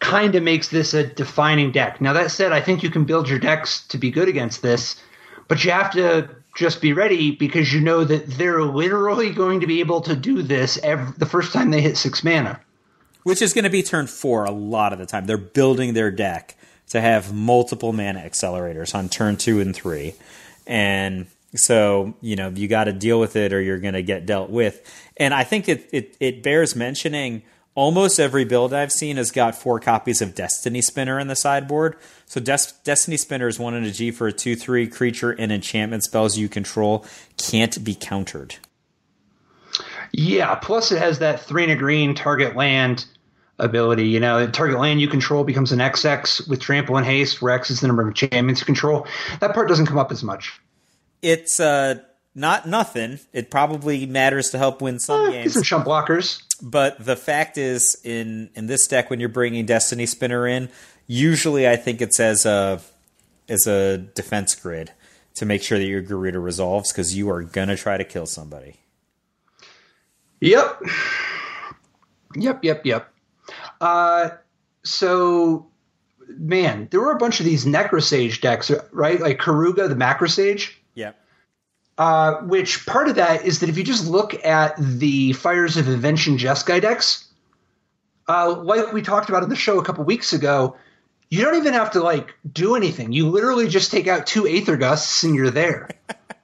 kind of makes this a defining deck. Now, that said, I think you can build your decks to be good against this, but you have to just be ready because you know that they're literally going to be able to do this every, the first time they hit six mana.
Which is going to be turn four a lot of the time. They're building their deck to have multiple mana accelerators on turn two and three. And so, you know, you got to deal with it or you're going to get dealt with. And I think it, it, it bears mentioning almost every build I've seen has got four copies of Destiny Spinner in the sideboard. So Des- Destiny Spinner is one and a G for a 2 3 creature and enchantment spells you control can't be countered.
Yeah, plus it has that three and a green target land ability. You know, the target land you control becomes an XX with trample and haste, where X is the number of enchantments you control. That part doesn't come up as much.
It's uh, not nothing. It probably matters to help win some
Uh,
games.
some chump blockers.
But the fact is, in in this deck, when you're bringing Destiny Spinner in, usually I think it's as a as a defense grid to make sure that your Gyruda resolves because you are gonna try to kill somebody.
Yep. Yep, yep, yep. Uh, so, man, there were a bunch of these Necrosage decks, right? Like Keruga, the Macrosage.
Yep.
Uh, which part of that is that if you just look at the Fires of Invention Jeskai decks, uh, like we talked about in the show a couple weeks ago, you don't even have to like do anything. You literally just take out two Aether Gusts and you're there.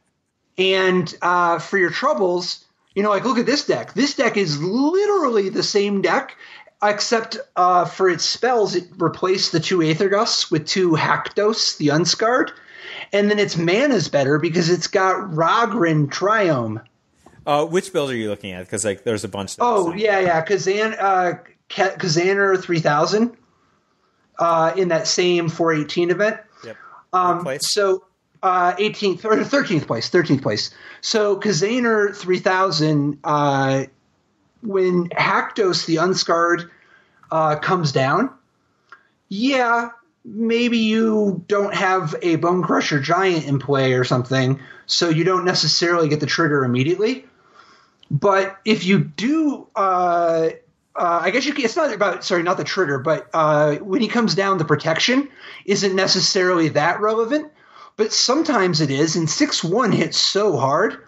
and uh, for your troubles, you know, like look at this deck. This deck is literally the same deck, except uh, for its spells, it replaced the two Aether Gusts with two Haktos, the Unscarred and then its mana is better because it's got Raugrin Triome.
Uh, which build are you looking at? Because like, there's a bunch.
Oh yeah, yeah, Kazan, uh, Kazaner three thousand, uh, in that same four eighteen event.
Yep.
Um,
place?
so uh, or 13th place, 13th place. So Kazaner 3000, uh, when Haktos the Unscarred uh, comes down, yeah, maybe you don't have a Bonecrusher Giant in play or something, so you don't necessarily get the trigger immediately. But if you do, uh, uh, I guess you can, it's not about sorry, not the trigger, but uh, when he comes down, the protection isn't necessarily that relevant. But sometimes it is, and six one hits so hard.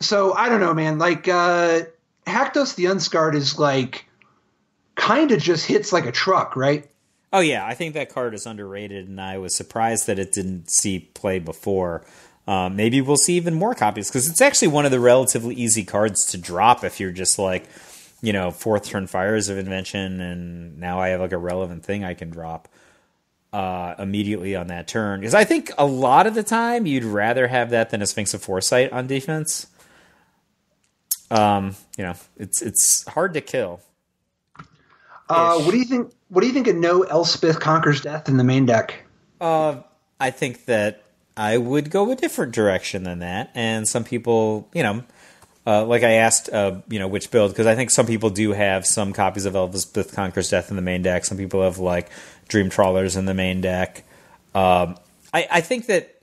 So I don't know, man. Like uh, Haktos the Unscarred is like kind of just hits like a truck, right?
Oh yeah, I think that card is underrated, and I was surprised that it didn't see play before. Um, maybe we'll see even more copies because it's actually one of the relatively easy cards to drop if you're just like, you know, fourth turn fires of invention, and now I have like a relevant thing I can drop uh, immediately on that turn. Because I think a lot of the time you'd rather have that than a Sphinx of Foresight on defense. Um, you know, it's it's hard to kill.
Uh, what do you think? What do you think of no Elspeth conquers death in the main deck?
Uh, I think that I would go a different direction than that, and some people, you know, uh, like I asked, uh, you know, which build because I think some people do have some copies of Elspeth Conquers Death in the main deck. Some people have like Dream Trawlers in the main deck. Um, I, I think that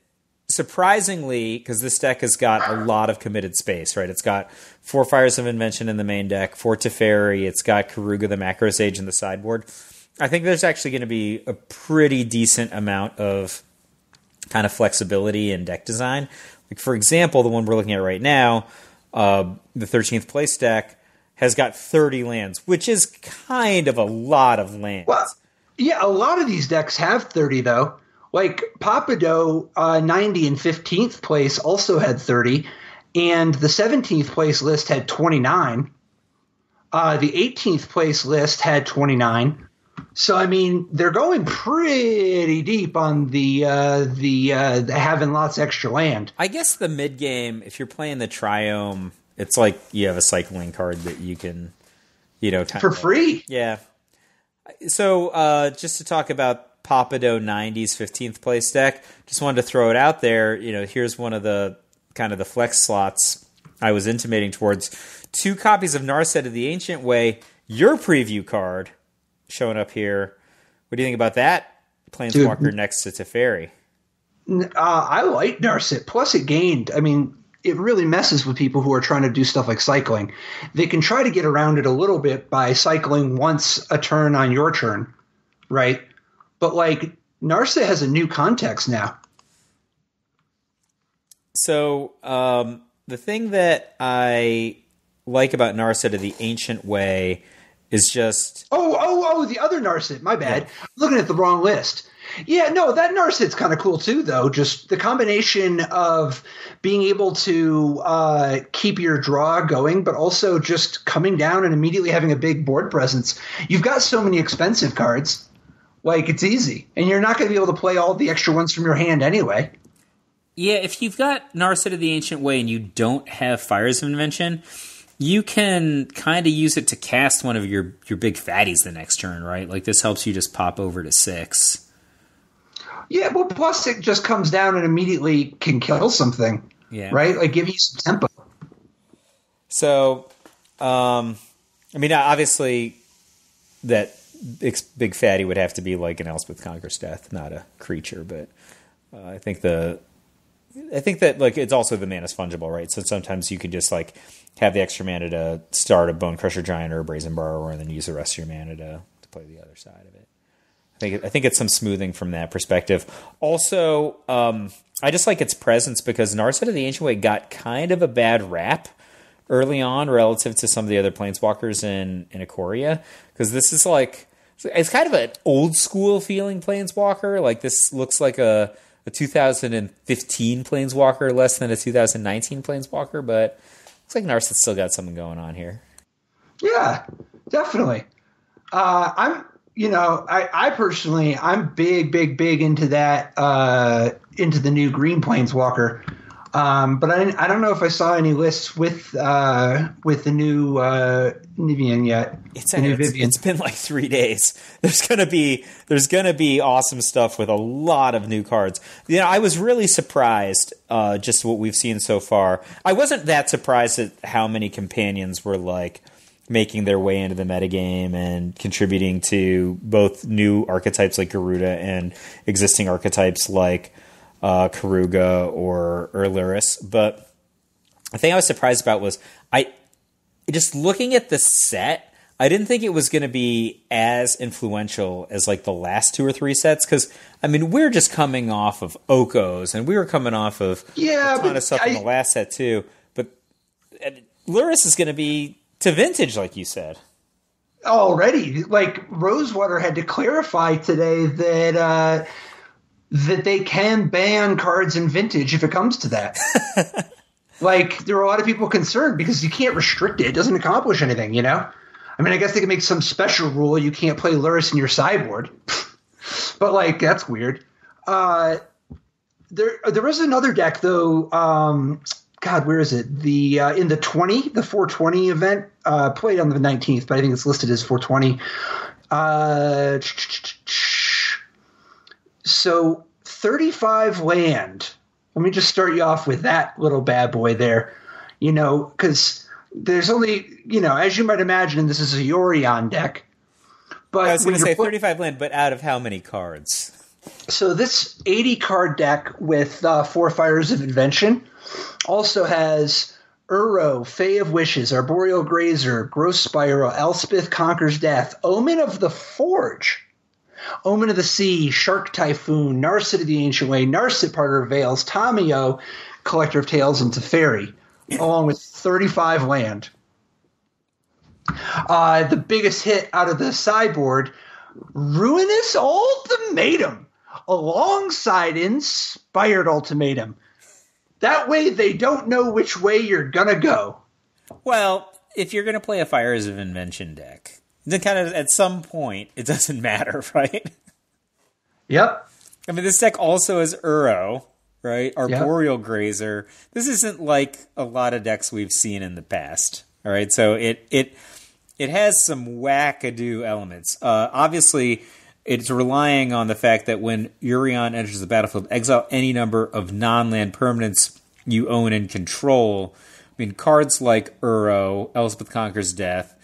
surprisingly, because this deck has got a lot of committed space, right? It's got four Fires of Invention in the main deck, four Teferi, it's got Keruga the Macrosage in the sideboard. I think there's actually going to be a pretty decent amount of kind of flexibility in deck design. Like for example, the one we're looking at right now, uh, the 13th place deck has got 30 lands, which is kind of a lot of lands.
Well, yeah, a lot of these decks have 30 though. Like Papado, uh, 90 and 15th place also had 30, and the 17th place list had 29. Uh, the 18th place list had 29. So I mean, they're going pretty deep on the uh, the, uh, the having lots of extra land.
I guess the mid game, if you're playing the Triome, it's like you have a cycling card that you can, you know,
for free.
Yeah. So uh, just to talk about Papado 90's 15th place deck, just wanted to throw it out there. You know, here's one of the kind of the flex slots I was intimating towards. Two copies of Narset of the Ancient Way, your preview card showing up here. What do you think about that? Planeswalker Dude, next to Teferi.
Uh, I like Narset. Plus, it gained. I mean, it really messes with people who are trying to do stuff like cycling. They can try to get around it a little bit by cycling once a turn on your turn, right? But like Narset has a new context now.
So um, the thing that I like about Narset to the Ancient Way is just
oh oh oh the other Narset. My bad. Yeah. looking at the wrong list. Yeah, no, that Narset's kind of cool too, though. Just the combination of being able to uh, keep your draw going, but also just coming down and immediately having a big board presence. You've got so many expensive cards. Like, it's easy. And you're not going to be able to play all the extra ones from your hand anyway.
Yeah, if you've got Narset of the Ancient Way and you don't have Fires of Invention, you can kind of use it to cast one of your your big fatties the next turn, right? Like this helps you just pop over to six.
Yeah, well, plus it just comes down and immediately can kill something.
Yeah,
right. Like give you some tempo.
So, um, I mean, obviously, that big fatty would have to be like an Elspeth Conquers Death, not a creature. But uh, I think the I think that like it's also the mana is fungible, right? So sometimes you can just like have the extra mana to start a Bonecrusher Giant or a Brazen Borrower, and then use the rest of your mana to, to play the other side of it. I think I think it's some smoothing from that perspective. Also, um, I just like its presence because Narset of the Ancient Way got kind of a bad rap early on relative to some of the other planeswalkers in in Ikoria because this is like it's kind of an old school feeling planeswalker. Like this looks like a a 2015 planeswalker less than a 2019 planeswalker, but looks like Narset's still got something going on here.
Yeah, definitely. Uh, I'm, you know, I, I personally, I'm big, big, big into that, uh, into the new Green Planeswalker. Um, but I, I don't know if I saw any lists with uh, with the new uh, Vivien yet.
It's, new it's, it's been like three days. There's gonna be there's gonna be awesome stuff with a lot of new cards. You know, I was really surprised uh, just what we've seen so far. I wasn't that surprised at how many companions were like making their way into the metagame and contributing to both new archetypes like Gyruda and existing archetypes like uh, Keruga or or Lurrus. But the thing I was surprised about was I just looking at the set. I didn't think it was going to be as influential as like the last two or three sets because I mean we're just coming off of Okos and we were coming off of
yeah,
a ton of stuff I, in the last set too. But Lurrus is going to be to vintage, like you said
already. Like Rosewater had to clarify today that uh, that they can ban cards in vintage if it comes to that. like there are a lot of people concerned because you can't restrict it; it doesn't accomplish anything. You know, I mean, I guess they can make some special rule you can't play Lurrus in your sideboard, but like that's weird. Uh, there, there is another deck though. Um, God, where is it? The uh, in the twenty, the four twenty event uh, played on the nineteenth, but I think it's listed as four twenty. Uh, so thirty five land. Let me just start you off with that little bad boy there. You know, because there's only you know, as you might imagine, this is a Yorion deck.
But I was going to say 35 land, but out of how many cards?
So this 80 card deck with uh, four fires of invention also has Uro, Fae of Wishes, Arboreal Grazer, Growth Spiral, Elspeth Conquers Death, Omen of the Forge, Omen of the Sea, Shark Typhoon, Narset of the Ancient Way, Narset Parter of Veils, Tamiyo, Collector of Tales, and Teferi, along with 35 land. Uh, the biggest hit out of the sideboard, Ruinous Ultimatum, alongside Inspired Ultimatum. That way they don't know which way you're gonna go.
Well, if you're gonna play a Fires of Invention deck, then kind of at some point it doesn't matter, right?
Yep.
I mean, this deck also has Uro, right? Arboreal yep. Grazer. This isn't like a lot of decks we've seen in the past. All right, so it it it has some wackadoo elements. Uh, obviously, it's relying on the fact that when Yorion enters the battlefield, exile any number of non-land permanents you own and control. I mean, cards like Uro, Elspeth Conquers Death,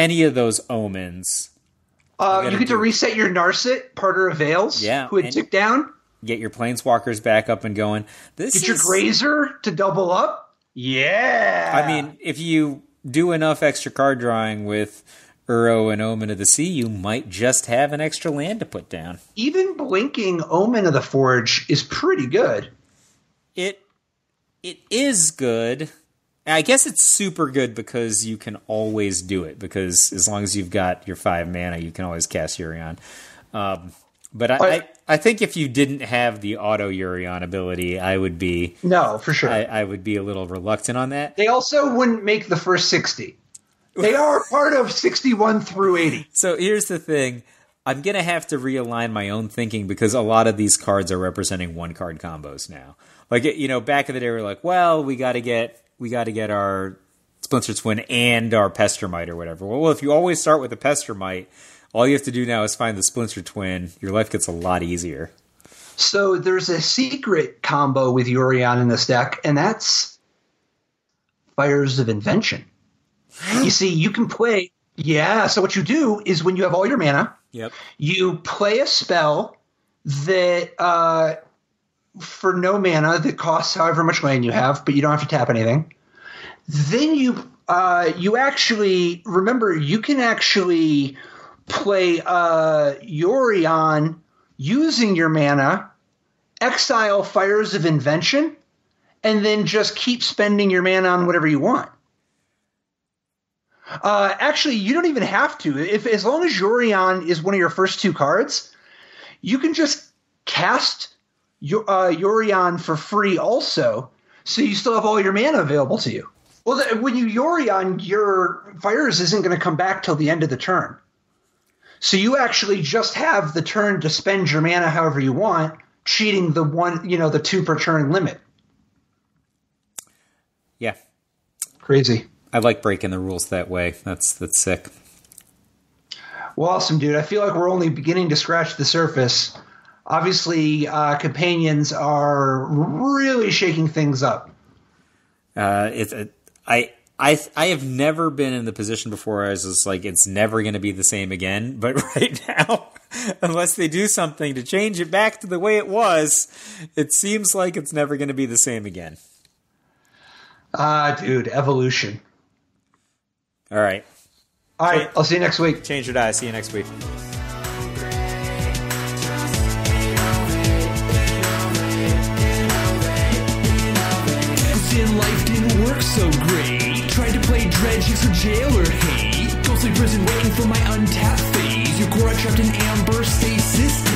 any of those omens.
Uh, you get to reset your Narset, Parter of Veils,
yeah,
who had took down.
Get your Planeswalkers back up and going.
This get is, your Grazer to double up. Yeah.
I mean, if you do enough extra card drawing with Uro and Omen of the Sea, you might just have an extra land to put down.
Even blinking Omen of the Forge is pretty good.
It it is good. I guess it's super good because you can always do it. Because as long as you've got your five mana, you can always cast Yorion. Um, but I, I, I, think if you didn't have the auto Yorion ability, I would be
no for sure.
I, I would be a little reluctant on that.
They also wouldn't make the first sixty. They are part of 61 through 80.
So here's the thing. I'm going to have to realign my own thinking because a lot of these cards are representing one card combos now. Like you know, back in the day we are like, well, we got to get we got to get our Splinter Twin and our Pestermite or whatever. Well, if you always start with the Pestermite, all you have to do now is find the Splinter Twin. Your life gets a lot easier.
So there's a secret combo with Yorion in this deck, and that's Fires of Invention you see, you can play. Yeah. So what you do is when you have all your mana,
yep.
you play a spell that uh, for no mana that costs however much land you have, but you don't have to tap anything. Then you uh, you actually remember you can actually play uh, Yorion using your mana, exile Fires of Invention, and then just keep spending your mana on whatever you want. Uh, actually, you don't even have to. If as long as Yorion is one of your first two cards, you can just cast your, uh, Yorion for free also, so you still have all your mana available to you. Well, the, when you Yorion, your fires isn't going to come back till the end of the turn. So you actually just have the turn to spend your mana however you want, cheating the one, you know, the two per turn limit.
Yeah.
Crazy.
I like breaking the rules that way. That's that's sick.
Well, awesome, dude. I feel like we're only beginning to scratch the surface. Obviously, uh, companions are really shaking things up.
Uh, it's uh, I I I have never been in the position before. I was just like, it's never going to be the same again. But right now, unless they do something to change it back to the way it was, it seems like it's never going to be the same again.
Ah, uh, dude, evolution.
All right.
All right. I'll see you next week.
Change your die. See you next week. Jailer hate. Ghostly prison waiting for my untapped phase. Your core trapped in amber stasis